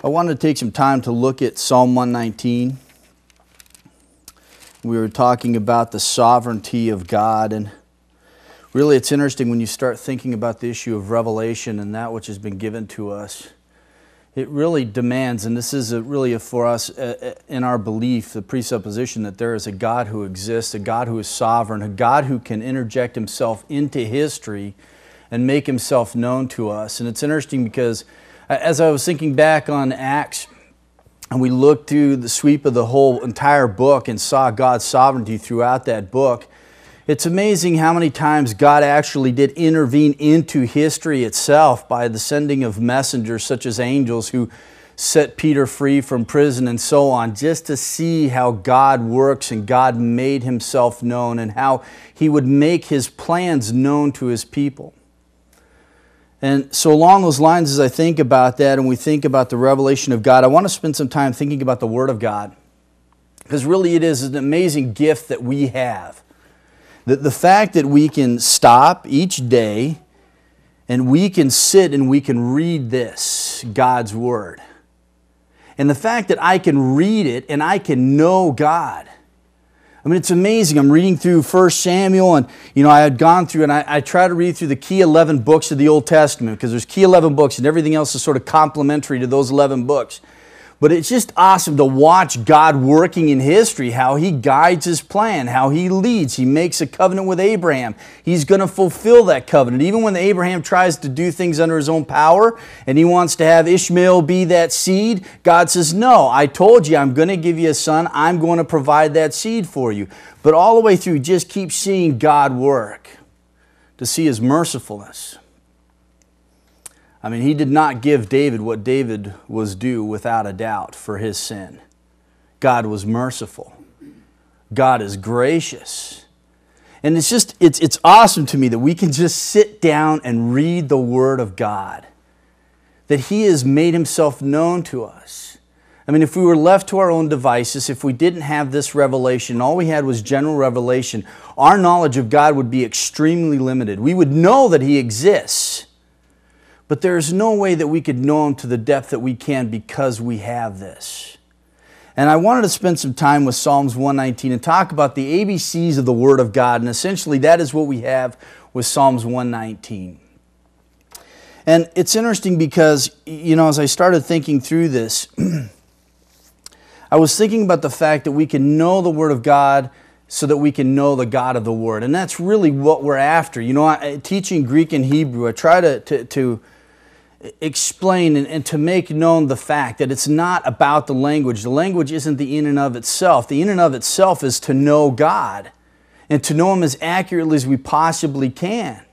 I wanted to take some time to look at Psalm 119. We were talking about the sovereignty of God, and really it's interesting when you start thinking about the issue of revelation and that which has been given to us. It really demands, and this is a, really a, for us uh, in our belief, the presupposition that there is a God who exists, a God who is sovereign, a God who can interject himself into history and make himself known to us. And it's interesting because Uh, as I was thinking back on Acts, and we looked through the sweep of the whole entire book and saw God's sovereignty throughout that book, it's amazing how many times God actually did intervene into history itself by the sending of messengers such as angels who set Peter free from prison and so on, just to see how God works and God made himself known and how he would make his plans known to his people. And so, along those lines, as I think about that and we think about the revelation of God, I want to spend some time thinking about the Word of God. Because really, it is an amazing gift that we have. The, the fact that we can stop each day and we can sit and we can read this, God's Word. And the fact that I can read it and I can know God. I mean, it's amazing. I'm reading through 1 Samuel, and you know, I had gone through, and I, I try to read through the key 11 books of the Old Testament because there's key 11 books, and everything else is sort of complementary to those 11 books. But it's just awesome to watch God working in history, how He guides His plan, how He leads. He makes a covenant with Abraham. He's going to fulfill that covenant. Even when Abraham tries to do things under his own power and he wants to have Ishmael be that seed, God says, No, I told you I'm going to give you a son. I'm going to provide that seed for you. But all the way through, just keep seeing God work to see His mercifulness. I mean, he did not give David what David was due without a doubt for his sin. God was merciful. God is gracious. And it's just, it's, it's awesome to me that we can just sit down and read the Word of God, that He has made Himself known to us. I mean, if we were left to our own devices, if we didn't have this revelation, all we had was general revelation, our knowledge of God would be extremely limited. We would know that He exists but there's no way that we could know Him to the depth that we can because we have this. And I wanted to spend some time with Psalms 119 and talk about the ABCs of the Word of God. And essentially, that is what we have with Psalms 119. And it's interesting because, you know, as I started thinking through this, I was thinking about the fact that we can know the Word of God so that we can know the God of the Word. And that's really what we're after. You know, I, teaching Greek and Hebrew, I try to, to, to explain and, and, to make known the fact that it's not about the language. The language isn't the in and of itself. The in and of itself is to know God and to know Him as accurately as we possibly can.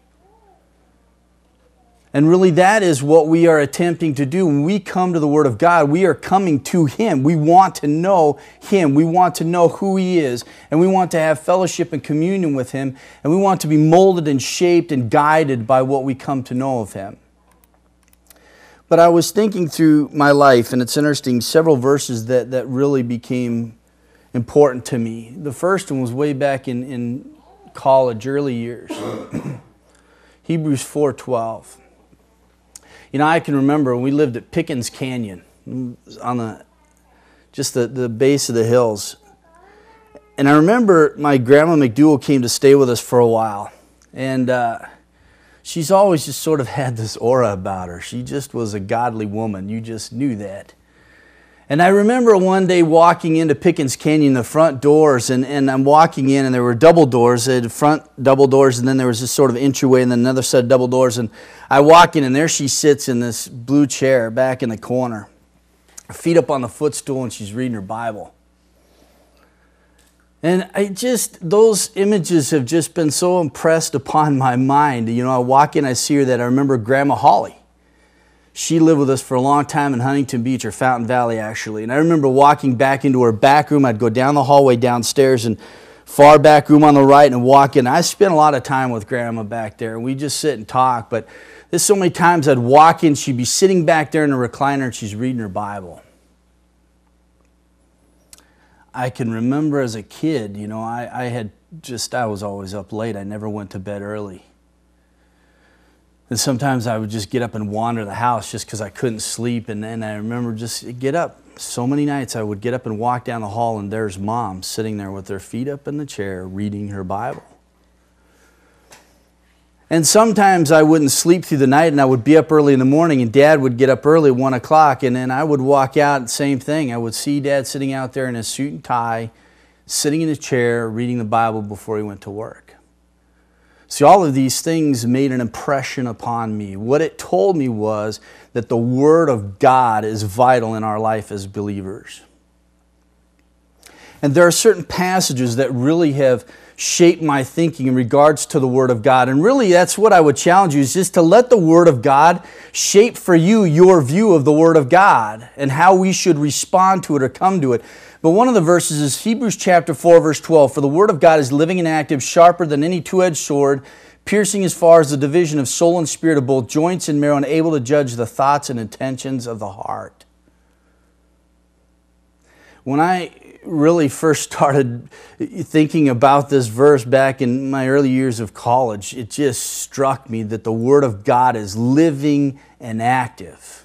And really, that is what we are attempting to do. When we come to the Word of God, we are coming to Him. We want to know Him. We want to know who He is. And we want to have fellowship and communion with Him. And we want to be molded and shaped and guided by what we come to know of Him. But I was thinking through my life, and it's interesting, several verses that, that really became important to me. The first one was way back in, in college, early years. Hebrews 4.12. You know, I can remember when we lived at Pickens Canyon on the just the, the base of the hills. And I remember my grandma McDougal came to stay with us for a while. And uh, she's always just sort of had this aura about her. She just was a godly woman. You just knew that. And I remember one day walking into Pickens Canyon, the front doors, and, and I'm walking in, and there were double doors, the front double doors, and then there was this sort of entryway, and then another set of double doors. And I walk in, and there she sits in this blue chair back in the corner, feet up on the footstool, and she's reading her Bible. And I just, those images have just been so impressed upon my mind. You know, I walk in, I see her that I remember Grandma Holly. She lived with us for a long time in Huntington Beach or Fountain Valley, actually. And I remember walking back into her back room. I'd go down the hallway downstairs and far back room on the right and walk in. I spent a lot of time with Grandma back there, and we just sit and talk. But there's so many times I'd walk in, she'd be sitting back there in a recliner, and she's reading her Bible. I can remember as a kid, you know, I, I had just, I was always up late. I never went to bed early. And sometimes I would just get up and wander the house just because I couldn't sleep. And then I remember just get up. So many nights I would get up and walk down the hall, and there's mom sitting there with her feet up in the chair reading her Bible. And sometimes I wouldn't sleep through the night and I would be up early in the morning and dad would get up early one o'clock and then I would walk out, same thing. I would see dad sitting out there in his suit and tie, sitting in his chair, reading the Bible before he went to work. See, all of these things made an impression upon me. What it told me was that the Word of God is vital in our life as believers. And there are certain passages that really have shaped my thinking in regards to the Word of God. And really, that's what I would challenge you is just to let the Word of God shape for you your view of the Word of God and how we should respond to it or come to it. But one of the verses is Hebrews chapter 4, verse 12. For the word of God is living and active, sharper than any two edged sword, piercing as far as the division of soul and spirit of both joints and marrow, and able to judge the thoughts and intentions of the heart. When I really first started thinking about this verse back in my early years of college, it just struck me that the Word of God is living and active.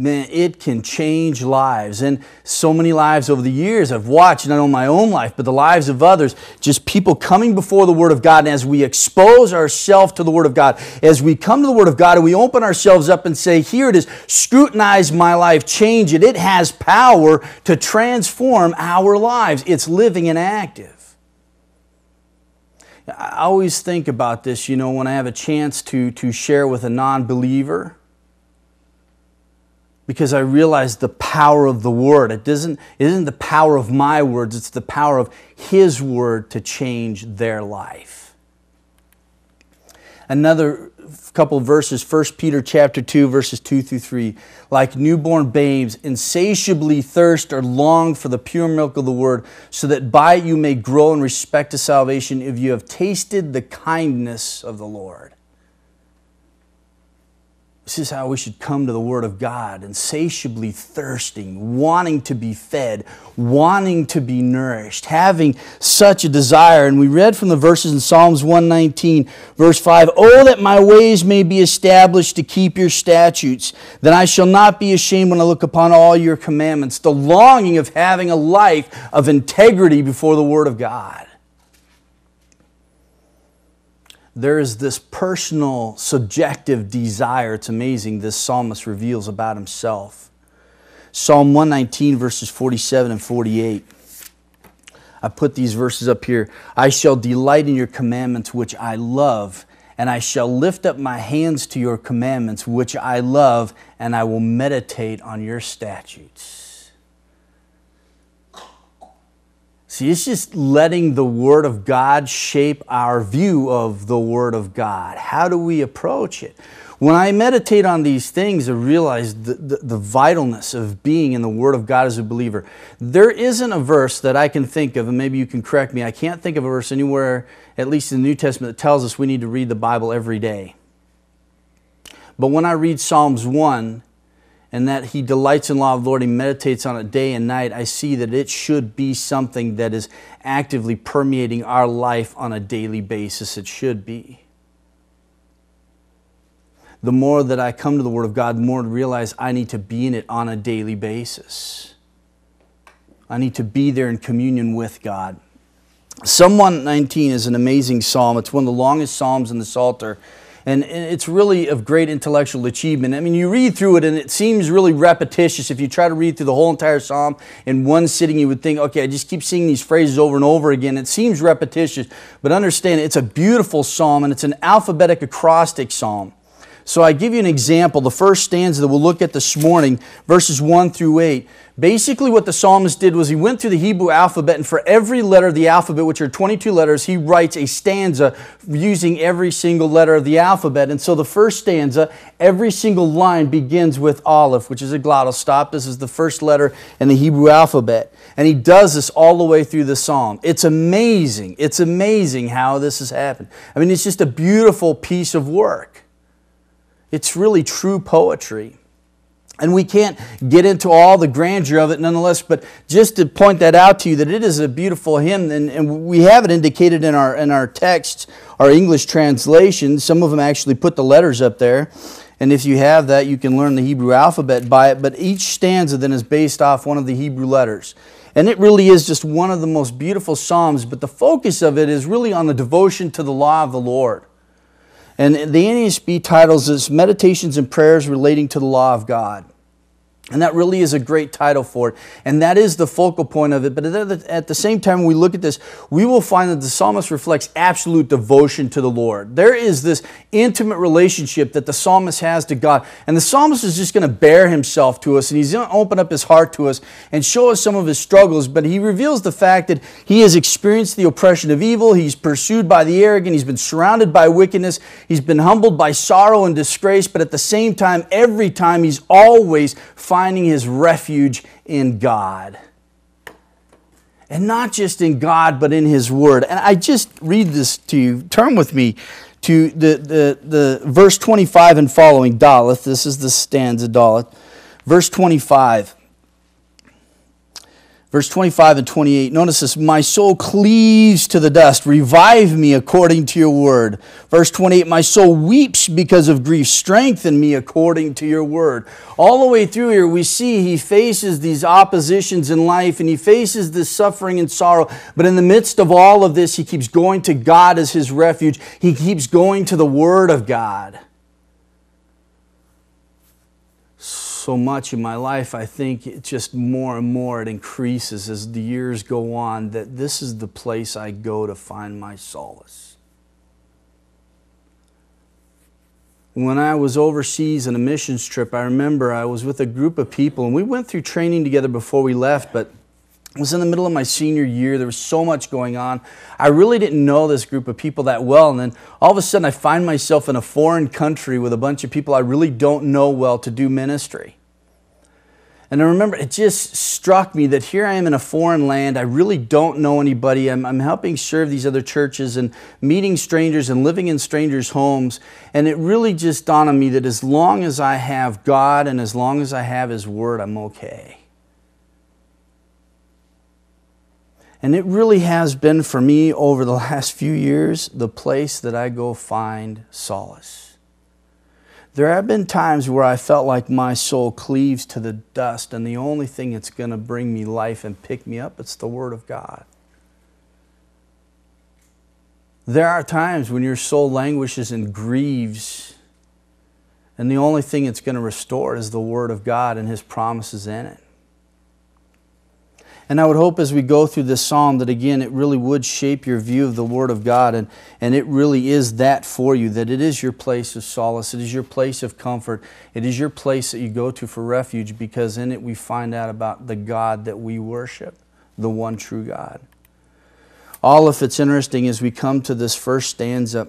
Man, it can change lives. And so many lives over the years I've watched, not only my own life, but the lives of others, just people coming before the Word of God. And as we expose ourselves to the Word of God, as we come to the Word of God and we open ourselves up and say, Here it is, scrutinize my life, change it, it has power to transform our lives. It's living and active. I always think about this, you know, when I have a chance to, to share with a non believer because I realize the power of the Word. It, doesn't, it isn't the power of my words, it's the power of His Word to change their life. Another couple verses, 1 Peter chapter 2, verses 2 through 3. Like newborn babes, insatiably thirst or long for the pure milk of the Word, so that by it you may grow in respect to salvation if you have tasted the kindness of the Lord. This is how we should come to the Word of God, insatiably thirsting, wanting to be fed, wanting to be nourished, having such a desire. And we read from the verses in Psalms 119, verse 5 Oh, that my ways may be established to keep your statutes, then I shall not be ashamed when I look upon all your commandments. The longing of having a life of integrity before the Word of God there is this personal, subjective desire. It's amazing this psalmist reveals about himself. Psalm 119, verses 47 and 48. I put these verses up here. I shall delight in your commandments, which I love, and I shall lift up my hands to your commandments, which I love, and I will meditate on your statutes. See, it's just letting the Word of God shape our view of the Word of God. How do we approach it? When I meditate on these things, I realize the, the, the, vitalness of being in the Word of God as a believer. There isn't a verse that I can think of, and maybe you can correct me. I can't think of a verse anywhere, at least in the New Testament, that tells us we need to read the Bible every day. But when I read Psalms 1, and that he delights in law of the Lord, he meditates on it day and night, I see that it should be something that is actively permeating our life on a daily basis. It should be. The more that I come to the Word of God, the more I realize I need to be in it on a daily basis. I need to be there in communion with God. Psalm 119 is an amazing psalm. It's one of the longest psalms in the Psalter and it's really of great intellectual achievement. I mean, you read through it and it seems really repetitious. If you try to read through the whole entire psalm in one sitting, you would think, okay, I just keep seeing these phrases over and over again. It seems repetitious, but understand it's a beautiful psalm and it's an alphabetic acrostic psalm. So I give you an example. The first stanza that we'll look at this morning, verses 1 through 8. Basically, what the psalmist did was he went through the Hebrew alphabet, and for every letter of the alphabet, which are 22 letters, he writes a stanza using every single letter of the alphabet. And so the first stanza, every single line begins with Aleph, which is a glottal stop. This is the first letter in the Hebrew alphabet. And he does this all the way through the psalm. It's amazing. It's amazing how this has happened. I mean, it's just a beautiful piece of work. It's really true poetry. And we can't get into all the grandeur of it nonetheless, but just to point that out to you that it is a beautiful hymn, and, and we have it indicated in our, in our text, our English translation. Some of them actually put the letters up there. And if you have that, you can learn the Hebrew alphabet by it. But each stanza then is based off one of the Hebrew letters. And it really is just one of the most beautiful Psalms, but the focus of it is really on the devotion to the law of the Lord. And the NASB titles this Meditations and Prayers Relating to the Law of God. And that really is a great title for it. And that is the focal point of it. But at the same time, when we look at this, we will find that the psalmist reflects absolute devotion to the Lord. There is this intimate relationship that the psalmist has to God. And the psalmist is just going to bear himself to us and he's going to open up his heart to us and show us some of his struggles. But he reveals the fact that he has experienced the oppression of evil. He's pursued by the arrogant. He's been surrounded by wickedness. He's been humbled by sorrow and disgrace. But at the same time, every time, he's always finding his refuge in God. And not just in God, but in His Word. And I just read this to you. Turn with me to the, the, the verse 25 and following, Daleth. This is the stanza, Daleth. Verse 25. Verse 25 and 28, notice this My soul cleaves to the dust. Revive me according to your word. Verse 28, My soul weeps because of grief. Strengthen me according to your word. All the way through here, we see he faces these oppositions in life and he faces this suffering and sorrow. But in the midst of all of this, he keeps going to God as his refuge, he keeps going to the word of God. So much in my life, I think it just more and more it increases as the years go on that this is the place I go to find my solace. When I was overseas on a missions trip, I remember I was with a group of people and we went through training together before we left, but was in the middle of my senior year. There was so much going on. I really didn't know this group of people that well. And then all of a sudden, I find myself in a foreign country with a bunch of people I really don't know well to do ministry. And I remember it just struck me that here I am in a foreign land. I really don't know anybody. I'm, I'm, helping serve these other churches and meeting strangers and living in strangers' homes. And it really just dawned on me that as long as I have God and as long as I have His Word, I'm okay. And it really has been for me over the last few years the place that I go find solace. There have been times where I felt like my soul cleaves to the dust, and the only thing that's going to bring me life and pick me up, it's the Word of God. There are times when your soul languishes and grieves, and the only thing it's going to restore is the Word of God and His promises in it. And I would hope as we go through this psalm that again it really would shape your view of the Word of God. And, and it really is that for you, that it is your place of solace, it is your place of comfort, it is your place that you go to for refuge because in it we find out about the God that we worship, the one true God. All if it's interesting as we come to this first stanza,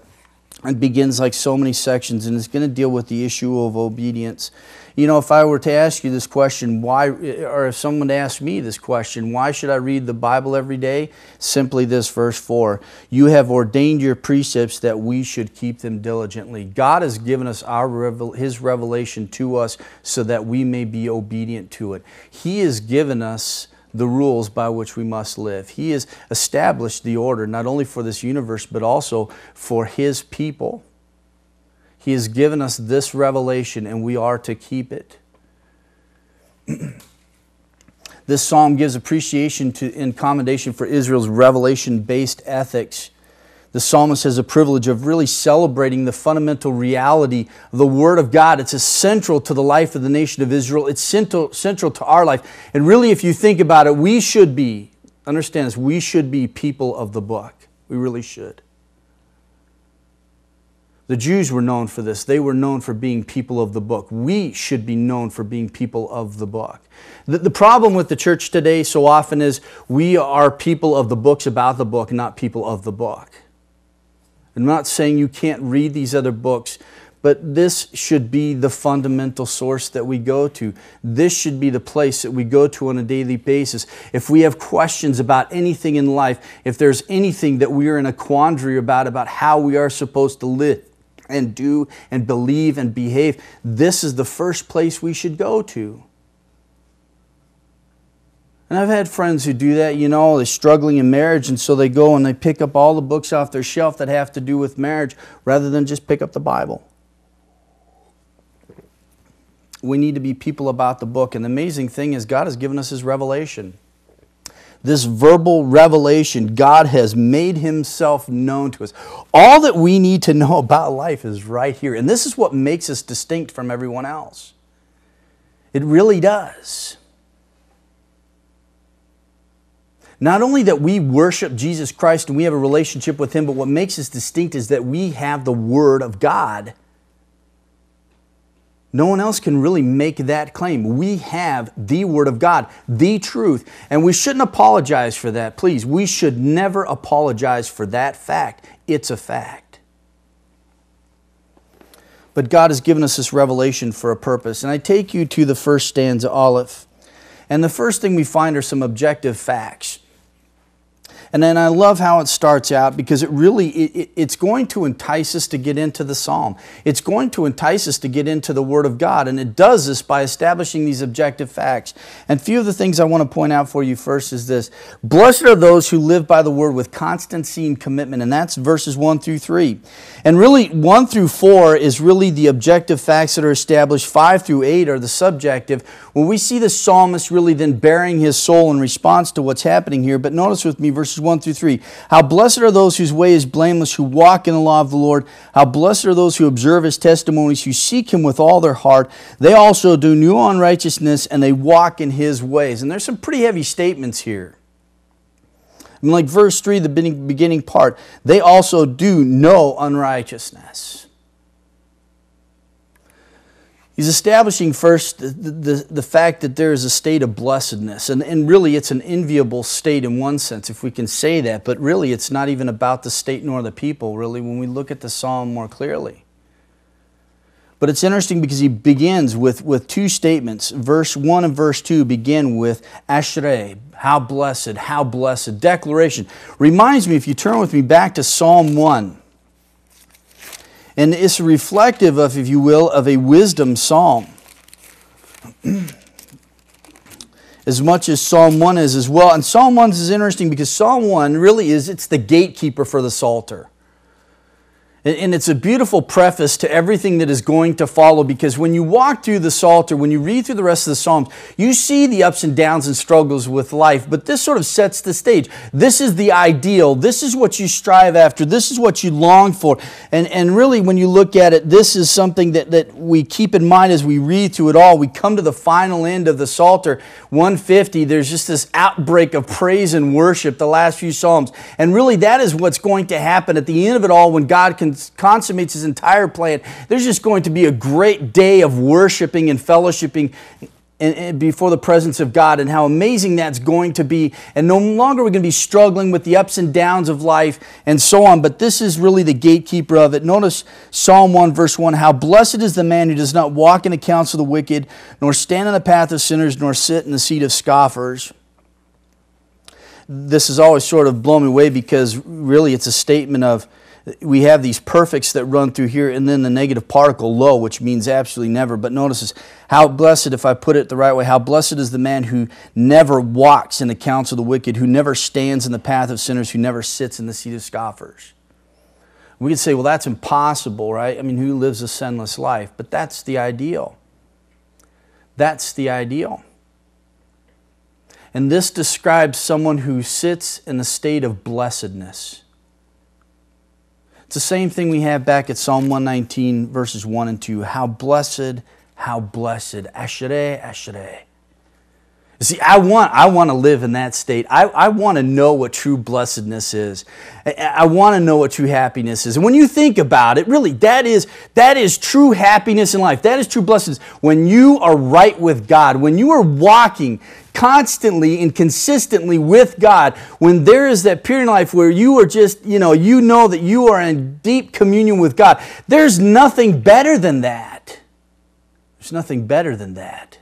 it begins like so many sections and it's going to deal with the issue of obedience. You know, if I were to ask you this question, why, or if someone asked me this question, why should I read the Bible every day? Simply this, verse 4 You have ordained your precepts that we should keep them diligently. God has given us our, His revelation to us so that we may be obedient to it. He has given us the rules by which we must live. He has established the order not only for this universe, but also for His people. He has given us this revelation and we are to keep it. this psalm gives appreciation to, and commendation for Israel's revelation based ethics. The psalmist has a privilege of really celebrating the fundamental reality of the Word of God. It's essential to the life of the nation of Israel. It's central, central to our life. And really, if you think about it, we should be, understand this, we should be people of the book. We really should. The Jews were known for this. They were known for being people of the book. We should be known for being people of the book. The, the, problem with the church today so often is we are people of the books about the book, not people of the book. I'm not saying you can't read these other books, but this should be the fundamental source that we go to. This should be the place that we go to on a daily basis. If we have questions about anything in life, if there's anything that we are in a quandary about, about how we are supposed to live, and do and believe and behave, this is the first place we should go to. And I've had friends who do that, you know, they're struggling in marriage, and so they go and they pick up all the books off their shelf that have to do with marriage rather than just pick up the Bible. We need to be people about the book. And the amazing thing is, God has given us His revelation. This verbal revelation, God has made Himself known to us. All that we need to know about life is right here. And this is what makes us distinct from everyone else. It really does. Not only that we worship Jesus Christ and we have a relationship with Him, but what makes us distinct is that we have the Word of God. No one else can really make that claim. We have the Word of God, the truth, and we shouldn't apologize for that. Please, we should never apologize for that fact. It's a fact. But God has given us this revelation for a purpose. And I take you to the first stanza, Aleph. And the first thing we find are some objective facts. And then I love how it starts out because it really it, it's going to entice us to get into the psalm. It's going to entice us to get into the word of God and it does this by establishing these objective facts. And few of the things I want to point out for you first is this. Blessed are those who live by the word with constancy and commitment and that's verses 1 through 3. And really 1 through 4 is really the objective facts that are established. 5 through 8 are the subjective. When we see the psalmist really then bearing his soul in response to what's happening here, but notice with me verses 1 through 3. How blessed are those whose way is blameless, who walk in the law of the Lord. How blessed are those who observe his testimonies, who seek him with all their heart. They also do new unrighteousness, and they walk in his ways. And there's some pretty heavy statements here. I mean, like verse 3, the beginning part, they also do no unrighteousness. He's establishing first the, the, the, fact that there is a state of blessedness. And, and really, it's an enviable state in one sense, if we can say that. But really, it's not even about the state nor the people, really, when we look at the psalm more clearly. But it's interesting because he begins with, with two statements. Verse 1 and verse 2 begin with Ashrei, how blessed, how blessed. Declaration. Reminds me, if you turn with me back to Psalm 1. And it's reflective of, if you will, of a wisdom psalm. as much as Psalm 1 is as well. And Psalm 1 is interesting because Psalm 1 really is, it's the gatekeeper for the Psalter. And it's a beautiful preface to everything that is going to follow because when you walk through the Psalter, when you read through the rest of the Psalms, you see the ups and downs and struggles with life, but this sort of sets the stage. This is the ideal. This is what you strive after. This is what you long for. And, and really, when you look at it, this is something that, that we keep in mind as we read through it all. We come to the final end of the Psalter 150. There's just this outbreak of praise and worship, the last few Psalms. And really, that is what's going to happen at the end of it all when God can consummates his entire plan, there's just going to be a great day of worshiping and fellowshipping before the presence of God and how amazing that's going to be. And no longer we're going to be struggling with the ups and downs of life and so on, but this is really the gatekeeper of it. Notice Psalm 1, verse 1 How blessed is the man who does not walk in the counsel of the wicked, nor stand in the path of sinners, nor sit in the seat of scoffers. This has always sort of blown me away because really it's a statement of we have these perfects that run through here and then the negative particle lo which means absolutely never. But notice this, how blessed, if I put it the right way, how blessed is the man who never walks in the counsel of the wicked, who never stands in the path of sinners, who never sits in the seat of scoffers. We could say, well, that's impossible, right? I mean, who lives a sinless life? But that's the ideal. That's the ideal. And this describes someone who sits in a state of blessedness. It's the same thing we have back at Psalm 119, verses 1 and 2. How blessed, how blessed. Ashrei, Ashrei. See, I want, I want to live in that state. I, I want to know what true blessedness is. I, I want to know what true happiness is. And when you think about it, really, that is, that is true happiness in life. That is true blessedness. When you are right with God, when you are walking constantly and consistently with God, when there is that period in life where you are just, you know, you know that you are in deep communion with God, there's nothing better than that. There's nothing better than that.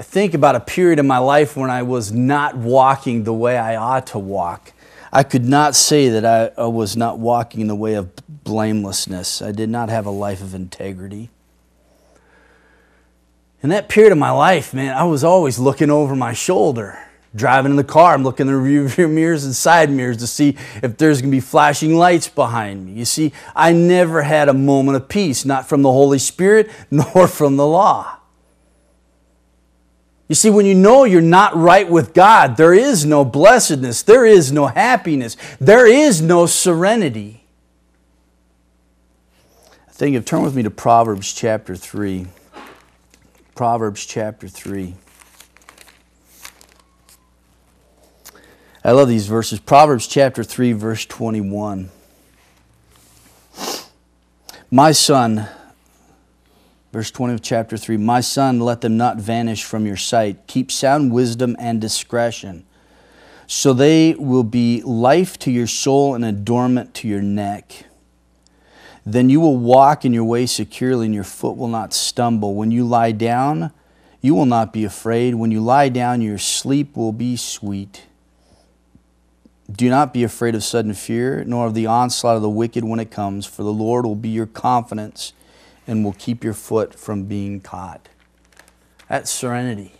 I think about a period in my life when I was not walking the way I ought to walk. I could not say that I, was not walking in the way of blamelessness. I did not have a life of integrity. In that period of my life, man, I was always looking over my shoulder. Driving in the car, I'm looking in the rear mirrors and side mirrors to see if there's going to be flashing lights behind me. You see, I never had a moment of peace, not from the Holy Spirit nor from the law. You see, when you know you're not right with God, there is no blessedness, there is no happiness, there is no serenity. I think if turn with me to Proverbs chapter 3. Proverbs chapter 3. I love these verses. Proverbs chapter 3, verse 21. My son, verse 20 of chapter 3, my son, let them not vanish from your sight. Keep sound wisdom and discretion, so they will be life to your soul and adornment to your neck. Then you will walk in your way securely, and your foot will not stumble. When you lie down, you will not be afraid. When you lie down, your sleep will be sweet. Do not be afraid of sudden fear, nor of the onslaught of the wicked when it comes, for the Lord will be your confidence and will keep your foot from being caught. That's serenity.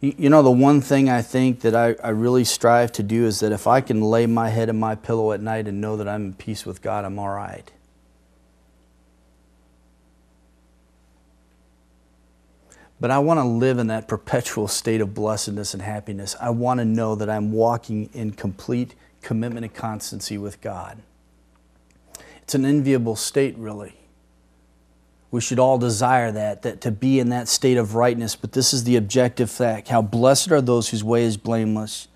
You know, the one thing I think that I, I really strive to do is that if I can lay my head in my pillow at night and know that I'm in peace with God, I'm all right. But I want to live in that perpetual state of blessedness and happiness. I want to know that I'm walking in complete commitment and constancy with God. It's an enviable state, really. We should all desire that, that to be in that state of rightness, but this is the objective fact. How blessed are those whose way is blameless.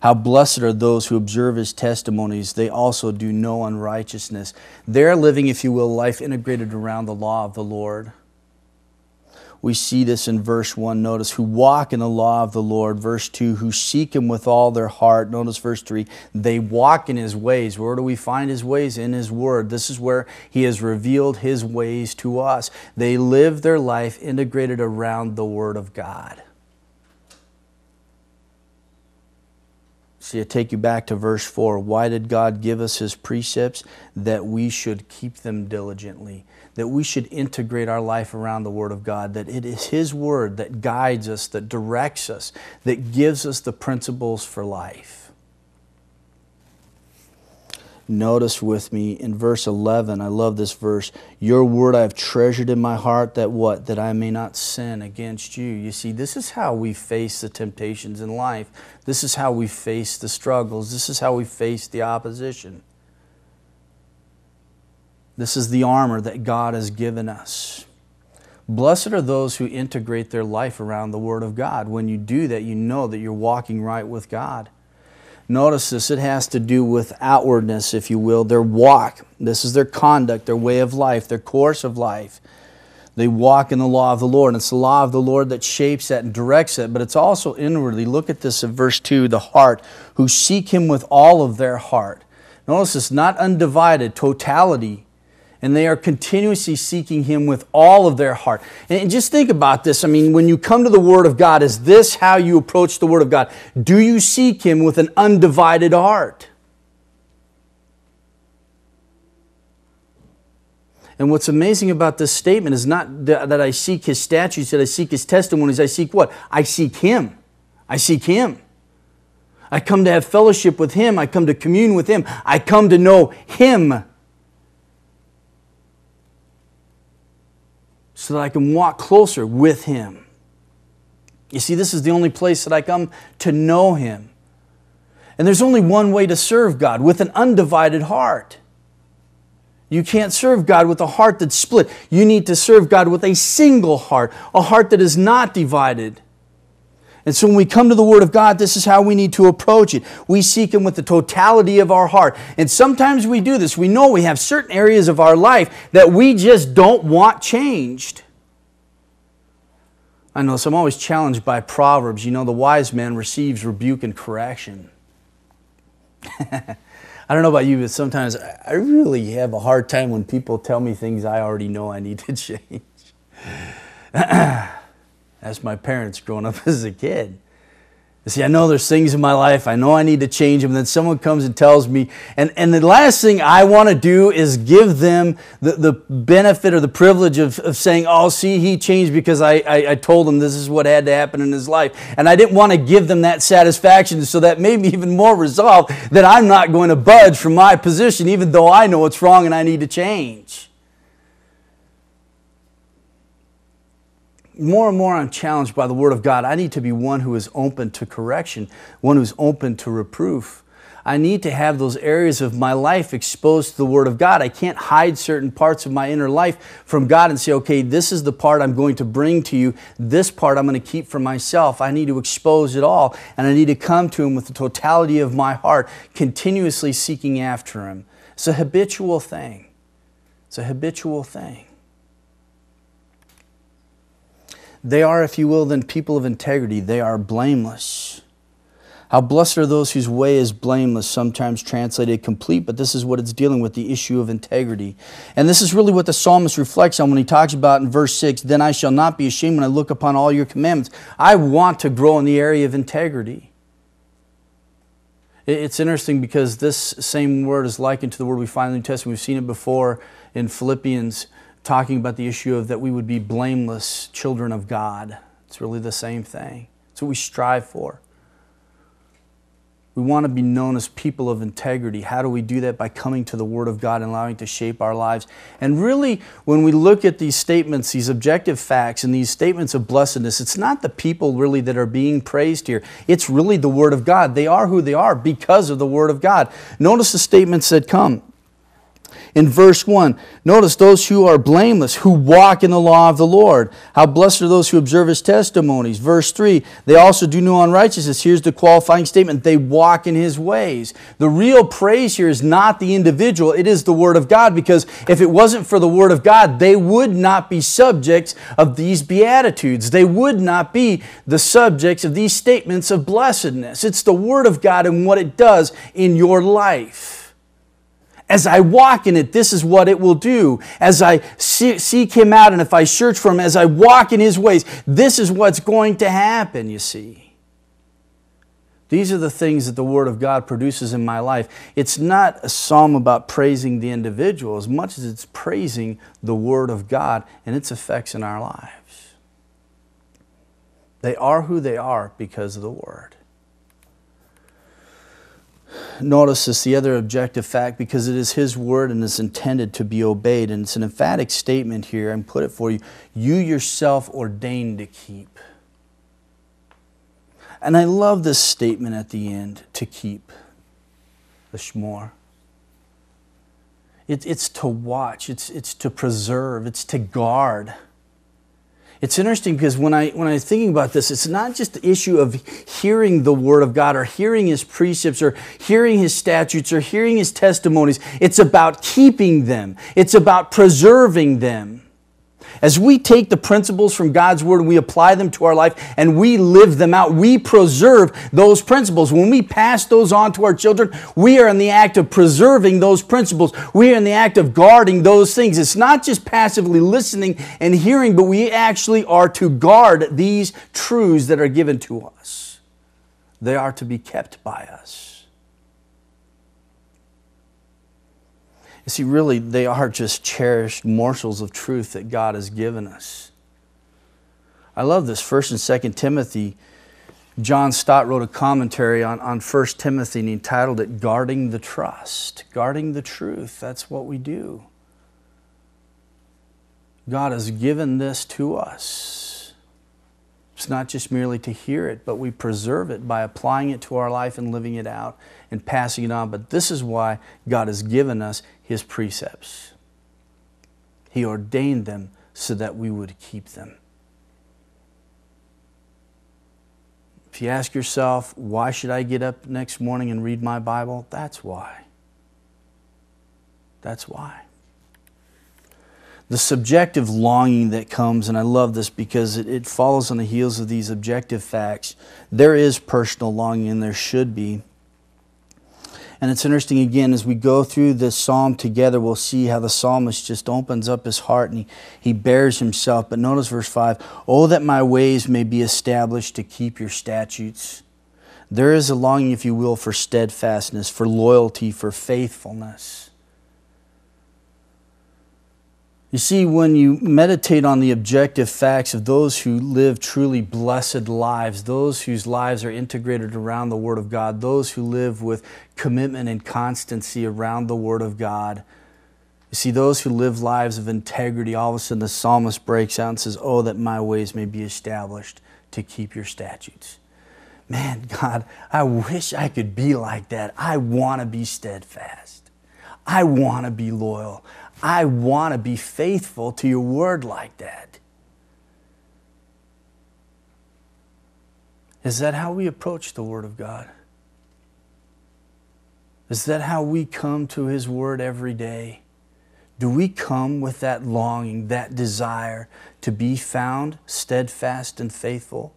How blessed are those who observe his testimonies. They also do no unrighteousness. They're living, if you will, life integrated around the law of the Lord we see this in verse 1. Notice, who walk in the law of the Lord. Verse 2, who seek him with all their heart. Notice verse 3, they walk in his ways. Where do we find his ways? In his word. This is where he has revealed his ways to us. They live their life integrated around the word of God. I take you back to verse 4. Why did God give us his precepts? That we should keep them diligently that we should integrate our life around the Word of God, that it is His Word that guides us, that directs us, that gives us the principles for life. Notice with me in verse 11, I love this verse. Your word I have treasured in my heart, that what? That I may not sin against you. You see, this is how we face the temptations in life. This is how we face the struggles. This is how we face the opposition. This is the armor that God has given us. Blessed are those who integrate their life around the Word of God. When you do that, you know that you're walking right with God. Notice this, it has to do with outwardness, if you will, their walk. This is their conduct, their way of life, their course of life. They walk in the law of the Lord. And it's the law of the Lord that shapes that and directs it, but it's also inwardly. Look at this in verse 2 the heart, who seek Him with all of their heart. Notice this, not undivided, totality and they are continuously seeking Him with all of their heart. And just think about this. I mean, when you come to the Word of God, is this how you approach the Word of God? Do you seek Him with an undivided heart? And what's amazing about this statement is not that I seek His statutes, that I seek His testimonies. I seek what? I seek Him. I seek Him. I come to have fellowship with Him. I come to commune with Him. I come to know Him so that I can walk closer with Him. You see, this is the only place that I come to know Him. And there's only one way to serve God with an undivided heart. You can't serve God with a heart that's split. You need to serve God with a single heart, a heart that is not divided. And so when we come to the Word of God, this is how we need to approach it. We seek Him with the totality of our heart. And sometimes we do this. We know we have certain areas of our life that we just don't want changed. I know, so I'm always challenged by Proverbs. You know, the wise man receives rebuke and correction. I don't know about you, but sometimes I really have a hard time when people tell me things I already know I need to change. As my parents growing up as a kid. See, I know there's things in my life, I know I need to change them, then someone comes and tells me, and, and the last thing I want to do is give them the, the benefit or the privilege of, of saying, oh, see, he changed because I, I, I told him this is what had to happen in his life. And I didn't want to give them that satisfaction, so that made me even more resolved that I'm not going to budge from my position, even though I know it's wrong and I need to change. More and more I'm challenged by the Word of God. I need to be one who is open to correction, one who's open to reproof. I need to have those areas of my life exposed to the Word of God. I can't hide certain parts of my inner life from God and say, okay, this is the part I'm going to bring to you. This part I'm going to keep for myself. I need to expose it all. And I need to come to Him with the totality of my heart, continuously seeking after Him. It's a habitual thing. It's a habitual thing. They are, if you will, then people of integrity. They are blameless. How blessed are those whose way is blameless, sometimes translated complete, but this is what it's dealing with the issue of integrity. And this is really what the psalmist reflects on when he talks about in verse 6 Then I shall not be ashamed when I look upon all your commandments. I want to grow in the area of integrity. It's interesting because this same word is likened to the word we find in the New Testament. We've seen it before in Philippians talking about the issue of that we would be blameless children of God. It's really the same thing. It's what we strive for. We want to be known as people of integrity. How do we do that? By coming to the Word of God and allowing it to shape our lives. And really, when we look at these statements, these objective facts, and these statements of blessedness, it's not the people really that are being praised here. It's really the Word of God. They are who they are because of the Word of God. Notice the statements that come in verse 1. Notice those who are blameless, who walk in the law of the Lord. How blessed are those who observe his testimonies. Verse 3. They also do no unrighteousness. Here's the qualifying statement they walk in his ways. The real praise here is not the individual, it is the word of God, because if it wasn't for the word of God, they would not be subjects of these beatitudes. They would not be the subjects of these statements of blessedness. It's the word of God and what it does in your life. As I walk in it, this is what it will do. As I seek Him out and if I search for Him, as I walk in His ways, this is what's going to happen, you see. These are the things that the Word of God produces in my life. It's not a psalm about praising the individual as much as it's praising the Word of God and its effects in our lives. They are who they are because of the Word. Notice this, the other objective fact, because it is His word and is intended to be obeyed. And it's an emphatic statement here, and put it for you. You yourself ordained to keep. And I love this statement at the end to keep the shmor. It, it's to watch, it's, it's to preserve, it's to guard. It's interesting because when I when I was thinking about this, it's not just the issue of hearing the word of God or hearing his precepts or hearing his statutes or hearing his testimonies. It's about keeping them. It's about preserving them. As we take the principles from God's Word and we apply them to our life and we live them out, we preserve those principles. When we pass those on to our children, we are in the act of preserving those principles. We are in the act of guarding those things. It's not just passively listening and hearing, but we actually are to guard these truths that are given to us. They are to be kept by us. You see, really, they are just cherished morsels of truth that God has given us. I love this. First and Second Timothy. John Stott wrote a commentary on, on 1 Timothy and he entitled it Guarding the Trust. Guarding the truth. That's what we do. God has given this to us. It's not just merely to hear it, but we preserve it by applying it to our life and living it out and passing it on. But this is why God has given us His precepts. He ordained them so that we would keep them. If you ask yourself, why should I get up next morning and read my Bible? That's why. That's why. The subjective longing that comes, and I love this because it, it follows on the heels of these objective facts. There is personal longing, and there should be. And it's interesting again, as we go through this psalm together, we'll see how the psalmist just opens up his heart and he, he bears himself. But notice verse 5 Oh, that my ways may be established to keep your statutes. There is a longing, if you will, for steadfastness, for loyalty, for faithfulness. You see, when you meditate on the objective facts of those who live truly blessed lives, those whose lives are integrated around the Word of God, those who live with commitment and constancy around the Word of God, you see, those who live lives of integrity, all of a sudden the psalmist breaks out and says, Oh, that my ways may be established to keep your statutes. Man, God, I wish I could be like that. I want to be steadfast. I want to be loyal. I want to be faithful to your word like that. Is that how we approach the Word of God? Is that how we come to His Word every day? Do we come with that longing, that desire to be found steadfast and faithful,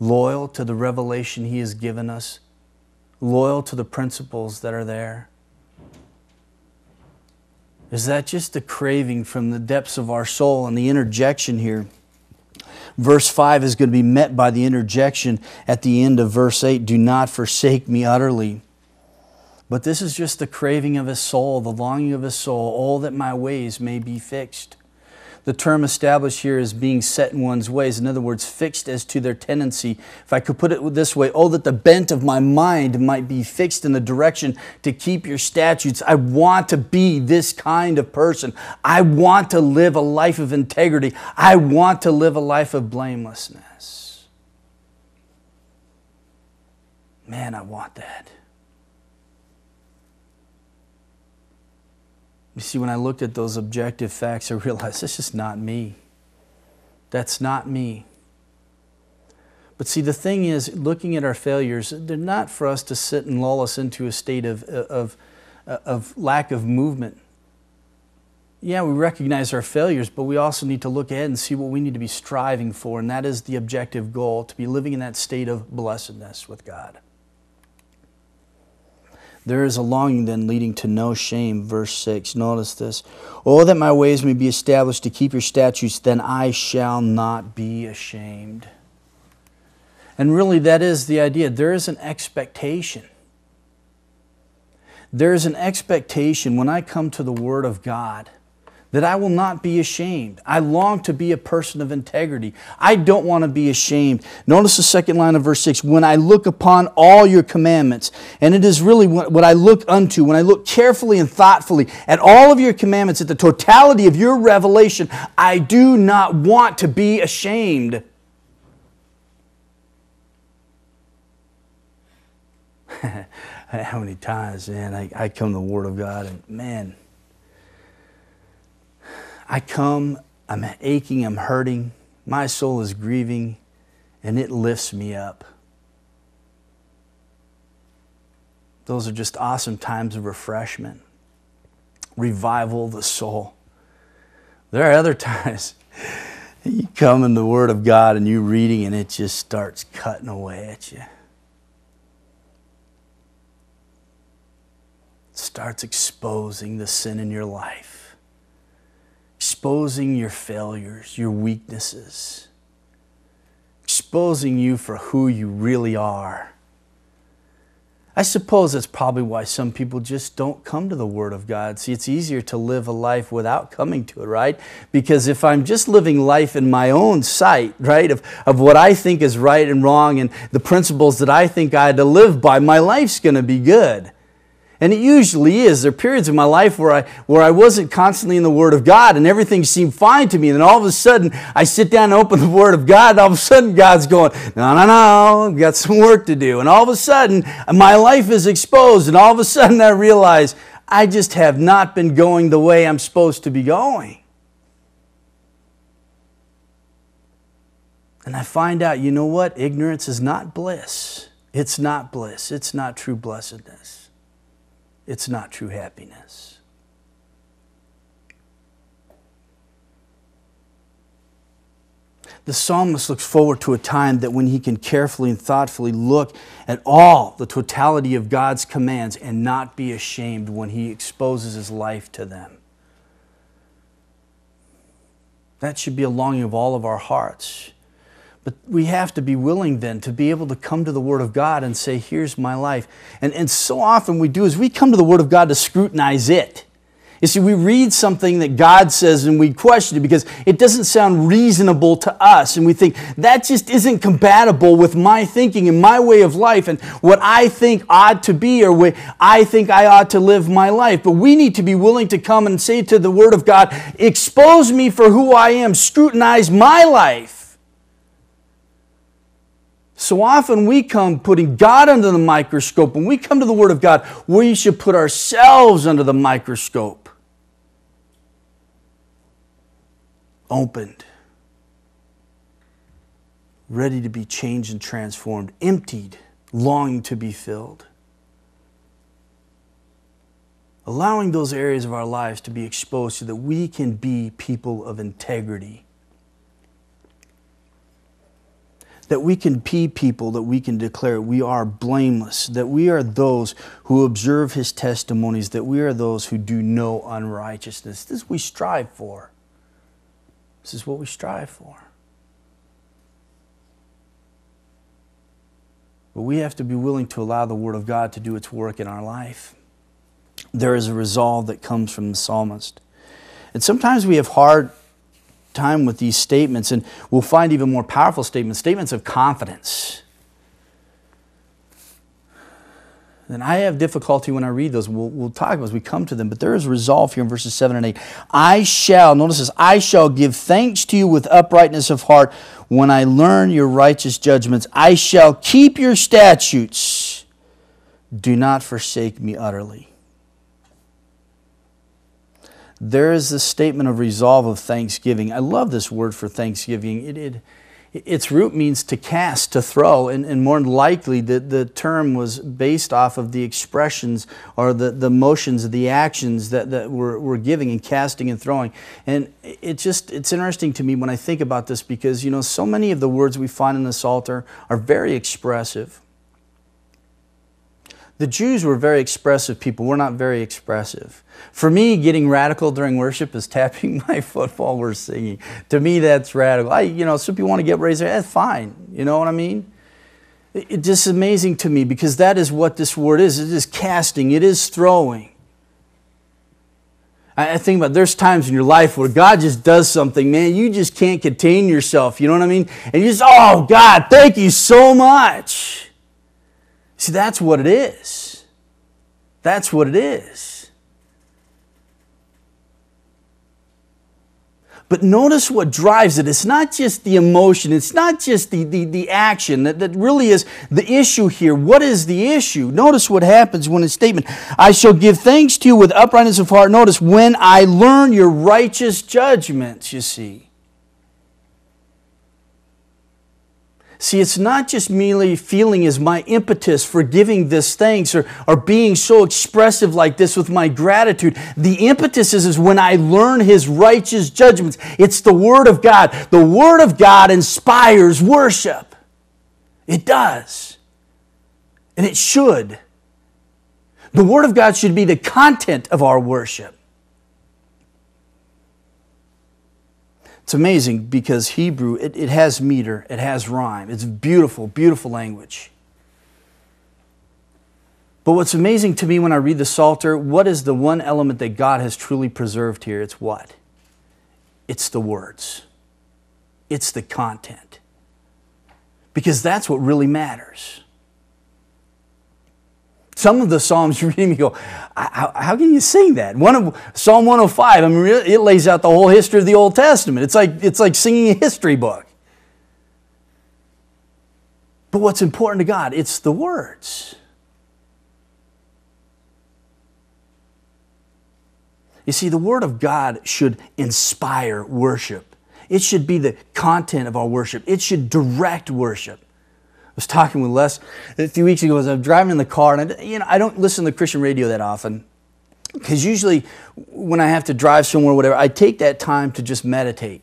loyal to the revelation He has given us, loyal to the principles that are there? Is that just a craving from the depths of our soul? And the interjection here, verse 5 is going to be met by the interjection at the end of verse 8 do not forsake me utterly. But this is just the craving of his soul, the longing of his soul, all that my ways may be fixed. The term established here is being set in one's ways. In other words, fixed as to their tendency. If I could put it this way, oh, that the bent of my mind might be fixed in the direction to keep your statutes. I want to be this kind of person. I want to live a life of integrity. I want to live a life of blamelessness. Man, I want that. You see, when I looked at those objective facts, I realized this is not me. That's not me. But see, the thing is, looking at our failures, they're not for us to sit and lull us into a state of, of, of lack of movement. Yeah, we recognize our failures, but we also need to look ahead and see what we need to be striving for, and that is the objective goal to be living in that state of blessedness with God. There is a longing then leading to no shame. Verse 6. Notice this. Oh, that my ways may be established to keep your statutes, then I shall not be ashamed. And really, that is the idea. There is an expectation. There is an expectation when I come to the Word of God that I will not be ashamed. I long to be a person of integrity. I don't want to be ashamed. Notice the second line of verse 6 when I look upon all your commandments, and it is really what I look unto, when I look carefully and thoughtfully at all of your commandments, at the totality of your revelation, I do not want to be ashamed. How many times, man, I, I come to the Word of God and, man, I come, I'm aching, I'm hurting, my soul is grieving, and it lifts me up. Those are just awesome times of refreshment, revival of the soul. There are other times you come in the Word of God and you're reading, and it just starts cutting away at you. It starts exposing the sin in your life exposing your failures, your weaknesses, exposing you for who you really are. I suppose that's probably why some people just don't come to the Word of God. See, it's easier to live a life without coming to it, right? Because if I'm just living life in my own sight, right, of, of what I think is right and wrong and the principles that I think I had to live by, my life's going to be good. And it usually is. There are periods of my life where I, where I wasn't constantly in the Word of God and everything seemed fine to me. And then all of a sudden, I sit down and open the Word of God, and all of a sudden, God's going, No, no, no, I've got some work to do. And all of a sudden, my life is exposed. And all of a sudden, I realize I just have not been going the way I'm supposed to be going. And I find out, you know what? Ignorance is not bliss. It's not bliss. It's not true blessedness it's not true happiness. The psalmist looks forward to a time that when he can carefully and thoughtfully look at all the totality of God's commands and not be ashamed when he exposes his life to them. That should be a longing of all of our hearts. But we have to be willing then to be able to come to the Word of God and say, Here's my life. And, and so often we do is we come to the Word of God to scrutinize it. You see, we read something that God says and we question it because it doesn't sound reasonable to us. And we think that just isn't compatible with my thinking and my way of life and what I think ought to be or what I think I ought to live my life. But we need to be willing to come and say to the Word of God, expose me for who I am, scrutinize my life. So often we come putting God under the microscope. When we come to the Word of God, we should put ourselves under the microscope. opened, ready to be changed and transformed, emptied, longing to be filled. Allowing those areas of our lives to be exposed so that we can be people of integrity. That we can be people that we can declare we are blameless, that we are those who observe his testimonies, that we are those who do no unrighteousness. This we strive for. This is what we strive for. But we have to be willing to allow the Word of God to do its work in our life. There is a resolve that comes from the psalmist. And sometimes we have hard time with these statements, and we'll find even more powerful statements, statements of confidence. And I have difficulty when I read those. We'll, we'll talk about as we come to them, but there is resolve here in verses 7 and 8. I shall, notice this, I shall give thanks to you with uprightness of heart when I learn your righteous judgments. I shall keep your statutes. Do not forsake me utterly. There is this statement of resolve of thanksgiving. I love this word for thanksgiving. It, it, its root means to cast, to throw, and, and more likely the, the term was based off of the expressions or the, the motions, the actions that, that we're, we're giving and casting and throwing. And it just, it's interesting to me when I think about this because, you know, so many of the words we find in the Psalter are very expressive. The Jews were very expressive people. We're not very expressive. For me, getting radical during worship is tapping my foot while we're singing. To me, that's radical. I, you know, some people want to get raised, that's fine. You know what I mean? It's just amazing to me because that is what this word is. It is casting, it is throwing. I think about there's times in your life where God just does something, man, you just can't contain yourself. You know what I mean? And you just, oh, God, thank you so much. See, that's what it is. That's what it is. But notice what drives it. It's not just the emotion, it's not just the, the, the action that, that really is the issue here. What is the issue? Notice what happens when it's statement, I shall give thanks to you with uprightness of heart. Notice, when I learn your righteous judgments, you see. See, it's not just merely feeling as my impetus for giving this thanks or, or being so expressive like this with my gratitude. The impetus is, is when I learn His righteous judgments. It's the Word of God. The Word of God inspires worship. It does. And it should. The Word of God should be the content of our worship. It's amazing because Hebrew, it, it has meter, it has rhyme. It's beautiful, beautiful language. But what's amazing to me when I read the Psalter, what is the one element that God has truly preserved here? It's what? It's the words, it's the content. Because that's what really matters. Some of the Psalms you read me go, how, how, can you sing that? One of Psalm 105, I mean, it lays out the whole history of the Old Testament. It's like, it's like singing a history book. But what's important to God? It's the words. You see, the Word of God should inspire worship. It should be the content of our worship. It should direct worship was talking with Les a few weeks ago as I'm driving in the car, and I, you know I don't listen to Christian radio that often because usually when I have to drive somewhere, whatever, I take that time to just meditate.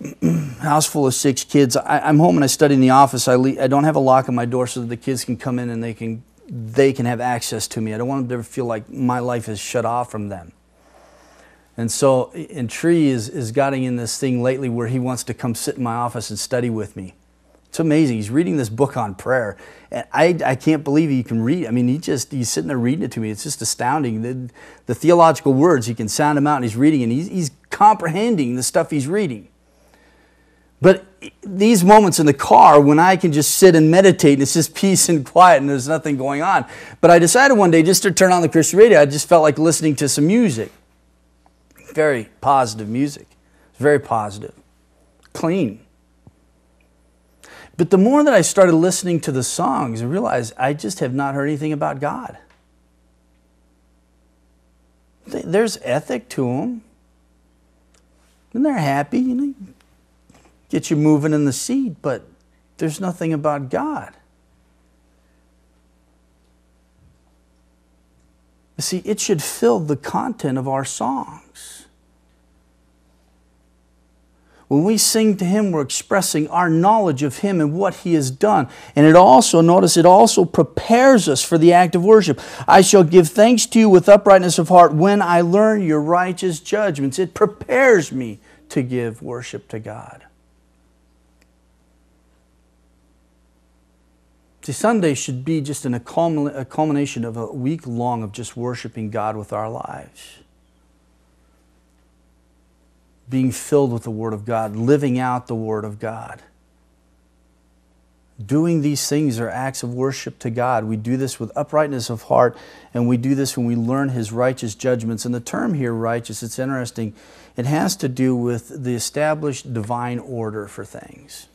House full of six kids. I, am home and I study in the office. I, I don't have a lock on my door so that the kids can come in and they can they can have access to me. I don't want them to feel like my life is shut off from them. And so, and Tree is, is getting in this thing lately where he wants to come sit in my office and study with me. It's amazing. He's reading this book on prayer. And I, I can't believe he can read. I mean, he just, he's sitting there reading it to me. It's just astounding. The, the theological words, he can sound them out and he's reading and he's, he's comprehending the stuff he's reading. But these moments in the car when I can just sit and meditate and it's just peace and quiet and there's nothing going on. But I decided one day just to turn on the Christian radio. I just felt like listening to some music. Very positive music. It's very positive. Clean. But the more that I started listening to the songs, I realized I just have not heard anything about God. There's ethic to them. And they're happy, you know, get you moving in the seat, but there's nothing about God. See, it should fill the content of our songs. When we sing to Him, we're expressing our knowledge of Him and what He has done. And it also, notice, it also prepares us for the act of worship. I shall give thanks to you with uprightness of heart when I learn your righteous judgments. It prepares me to give worship to God. See, Sunday should be just an, a culmination of a week long of just worshiping God with our lives being filled with the Word of God, living out the Word of God. Doing these things are acts of worship to God. We do this with uprightness of heart, and we do this when we learn His righteous judgments. And the term here, righteous, it's interesting. It has to do with the established divine order for things.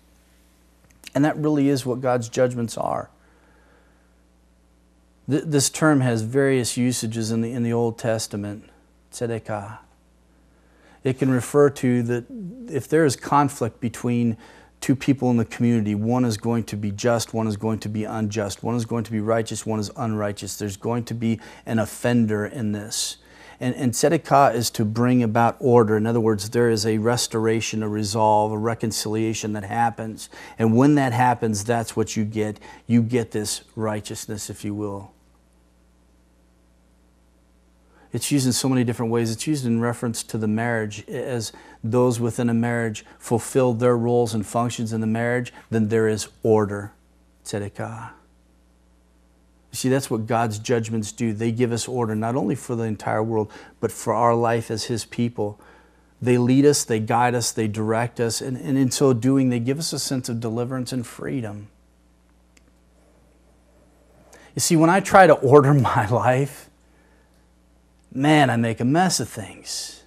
And that really is what God's judgments are. This term has various usages in the, in the Old Testament. Tzedakah, it can refer to that if there is conflict between two people in the community, one is going to be just, one is going to be unjust, one is going to be righteous, one is unrighteous. There's going to be an offender in this. And, and tzedakah is to bring about order. In other words, there is a restoration, a resolve, a reconciliation that happens. And when that happens, that's what you get. You get this righteousness, if you will. It's used in so many different ways. It's used in reference to the marriage as those within a marriage fulfill their roles and functions in the marriage, then there is order. tzedakah. You see, that's what God's judgments do. They give us order, not only for the entire world, but for our life as His people. They lead us, they guide us, they direct us, and, and in so doing, they give us a sense of deliverance and freedom. You see, when I try to order my life, man, I make a mess of things.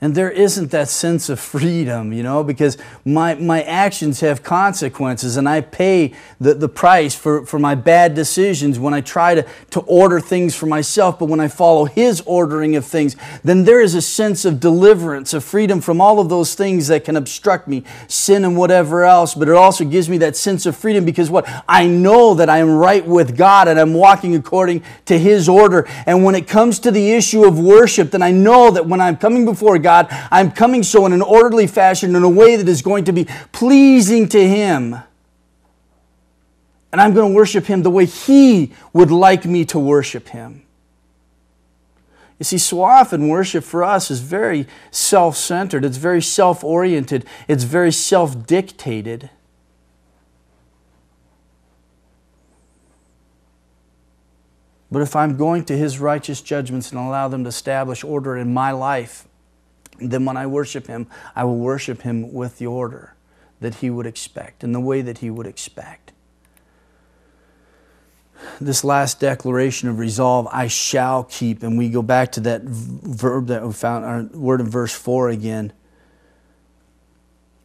And there isn't that sense of freedom, you know, because my, my actions have consequences and I pay the, the price for, for my bad decisions when I try to, to order things for myself. But when I follow His ordering of things, then there is a sense of deliverance, of freedom from all of those things that can obstruct me, sin and whatever else. But it also gives me that sense of freedom because what? I know that I am right with God and I'm walking according to His order. And when it comes to the issue of worship, then I know that when I'm coming before God, God, I'm coming so in an orderly fashion, in a way that is going to be pleasing to Him. And I'm going to worship Him the way He would like me to worship Him. You see, so often worship for us is very self centered, it's very self oriented, it's very self dictated. But if I'm going to His righteous judgments and allow them to establish order in my life, then when I worship Him, I will worship Him with the order that He would expect, in the way that He would expect. This last declaration of resolve, I shall keep, and we go back to that verb that we found, our word in verse 4 again.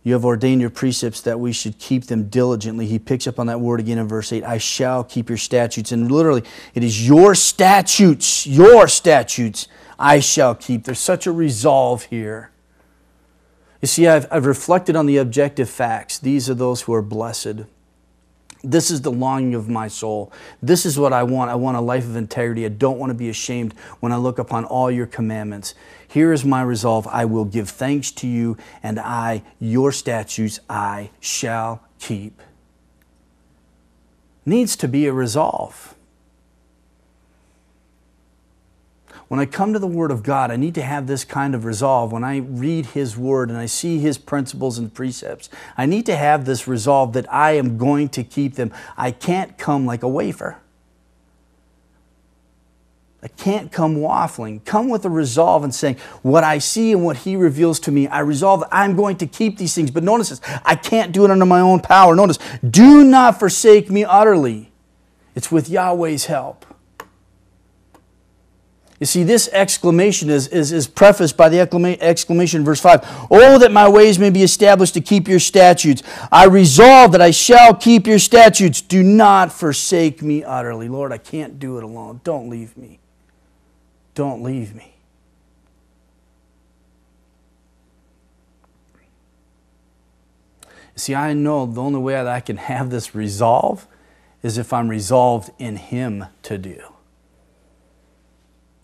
You have ordained your precepts that we should keep them diligently. He picks up on that word again in verse 8 I shall keep your statutes. And literally, it is your statutes, your statutes I shall keep. There's such a resolve here. You see, I've, I've reflected on the objective facts. These are those who are blessed. This is the longing of my soul. This is what I want. I want a life of integrity. I don't want to be ashamed when I look upon all your commandments. Here is my resolve I will give thanks to you, and I, your statutes, I shall keep. Needs to be a resolve. When I come to the Word of God, I need to have this kind of resolve. When I read His Word and I see His principles and precepts, I need to have this resolve that I am going to keep them. I can't come like a wafer. I can't come waffling. Come with a resolve and saying, What I see and what He reveals to me, I resolve that I'm going to keep these things. But notice this I can't do it under my own power. Notice, do not forsake me utterly. It's with Yahweh's help. You see, this exclamation is, is, is prefaced by the exclamation in verse 5 Oh, that my ways may be established to keep your statutes. I resolve that I shall keep your statutes. Do not forsake me utterly. Lord, I can't do it alone. Don't leave me. Don't leave me. See, I know the only way that I can have this resolve is if I'm resolved in Him to do.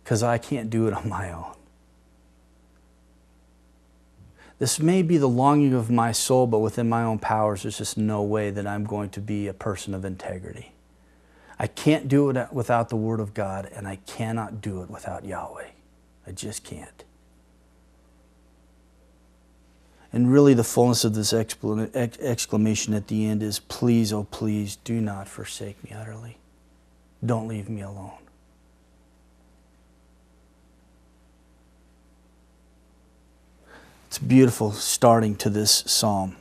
Because I can't do it on my own. This may be the longing of my soul, but within my own powers, there's just no way that I'm going to be a person of integrity. I can't do it without the Word of God, and I cannot do it without Yahweh. I just can't. And really, the fullness of this exclamation at the end is Please, oh, please, do not forsake me utterly. Don't leave me alone. It's beautiful starting to this psalm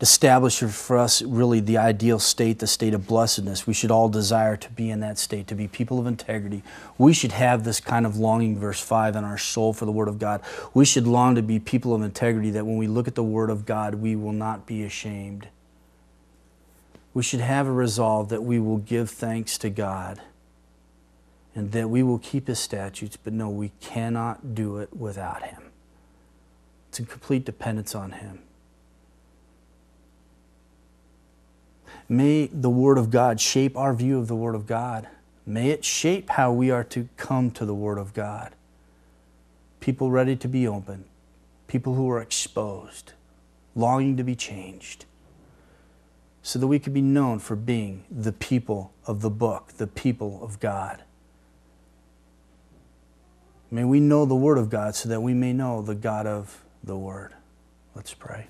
establish for us really the ideal state, the state of blessedness. We should all desire to be in that state, to be people of integrity. We should have this kind of longing, verse 5, in our soul for the Word of God. We should long to be people of integrity that when we look at the Word of God, we will not be ashamed. We should have a resolve that we will give thanks to God and that we will keep His statutes, but no, we cannot do it without Him. It's in complete dependence on Him. May the Word of God shape our view of the Word of God. May it shape how we are to come to the Word of God. People ready to be open, people who are exposed, longing to be changed, so that we could be known for being the people of the book, the people of God. May we know the Word of God so that we may know the God of the Word. Let's pray.